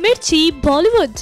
मिर्ची, बॉलीवुड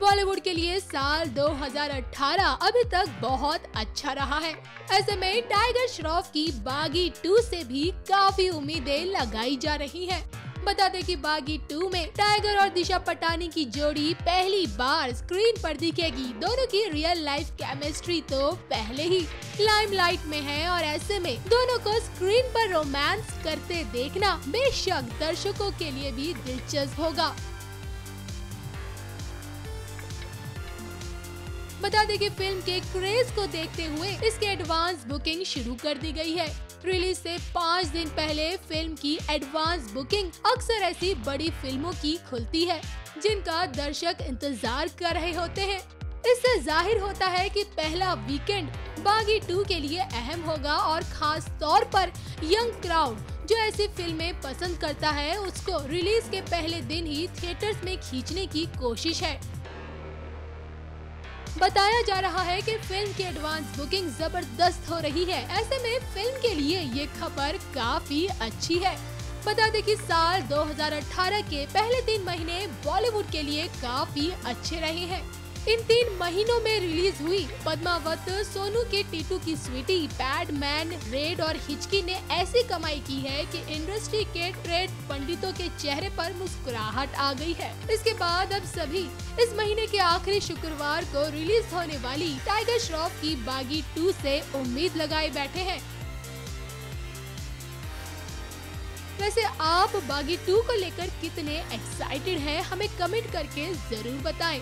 बॉलीवुड के लिए साल 2018 अभी तक बहुत अच्छा रहा है ऐसे में टाइगर श्रॉफ की बागी टू से भी काफ़ी उम्मीदें लगाई जा रही हैं। बता दें कि बागी टू में टाइगर और दिशा पटानी की जोड़ी पहली बार स्क्रीन पर दिखेगी। दोनों की रियल लाइफ केमिस्ट्री तो पहले ही लाइमलाइट में है और ऐसे में दोनों को स्क्रीन पर रोमांस करते देखना बेशक दर्शकों के लिए भी दिलचस्प होगा। बता दें कि फ़िल्म के क्रेज को देखते हुए इसकी एडवांस बुकिंग शुरू कर दी गई है। रिलीज़ से पाँच दिन पहले फ़िल्म की एडवांस बुकिंग अक्सर ऐसी बड़ी फ़िल्मों की खुलती है, जिनका दर्शक इंतज़ार कर रहे होते हैं। इससे ज़ाहिर होता है कि पहला वीकेंड बागी टू के लिए अहम होगा और खास तौर पर यंग क्राउड जो ऐसी फ़िल्में पसंद करता है, उसको रिलीज़ के पहले दिन ही थिएटर्स में खींचने की कोशिश है। बताया जा रहा है कि फ़िल्म की एडवांस बुकिंग ज़बरदस्त हो रही है। ऐसे में फ़िल्म के लिए ये खबर काफ़ी अच्छी है। बता दें कि साल 2018 के पहले तीन महीने बॉलीवुड के लिए काफ़ी अच्छे रहे हैं। इन तीन महीनों में रिलीज़ हुई पद्मावत, सोनू के टीटू की स्वीटी पैडमैन रेड और हिचकी ने ऐसी कमाई की है कि इंडस्ट्री के ट्रेड पंडितों के चेहरे पर मुस्कुराहट आ गई है इसके बाद अब सभी इस महीने के आखिरी शुक्रवार को रिलीज़ होने वाली टाइगर श्रॉफ की बागी टू से उम्मीद लगाए बैठे हैं वैसे आप बागी टू को लेकर कितने एक्साइटेड हैं, हमें कमेंट करके ज़रूर बताएँ।